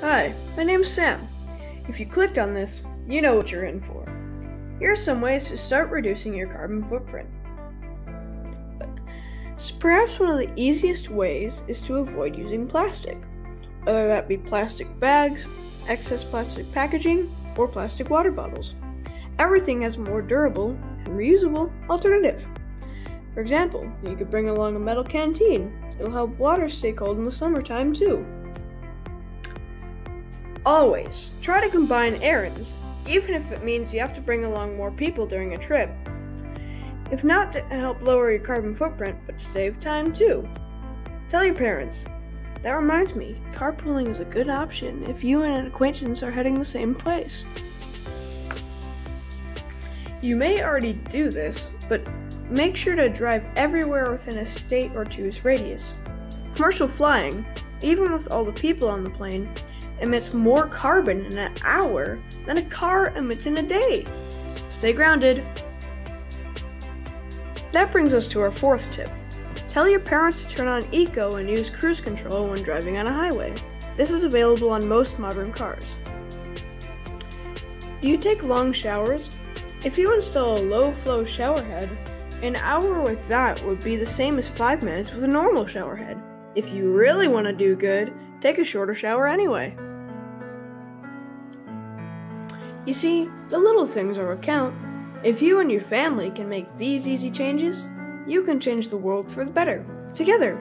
Hi, my name's Sam. If you clicked on this, you know what you're in for. Here are some ways to start reducing your carbon footprint. So perhaps one of the easiest ways is to avoid using plastic, whether that be plastic bags, excess plastic packaging, or plastic water bottles. Everything has a more durable and reusable alternative. For example, you could bring along a metal canteen. It'll help water stay cold in the summertime too. Always try to combine errands, even if it means you have to bring along more people during a trip. If not to help lower your carbon footprint, but to save time too. Tell your parents. That reminds me, carpooling is a good option if you and an acquaintance are heading the same place. You may already do this, but make sure to drive everywhere within a state or two's radius. Commercial flying, even with all the people on the plane, emits more carbon in an hour than a car emits in a day. Stay grounded. That brings us to our fourth tip. Tell your parents to turn on eco and use cruise control when driving on a highway. This is available on most modern cars. Do you take long showers? If you install a low flow shower head, an hour with that would be the same as 5 minutes with a normal shower head. If you really want to do good, take a shorter shower anyway. You see, the little things are what count. If you and your family can make these easy changes, you can change the world for the better, together.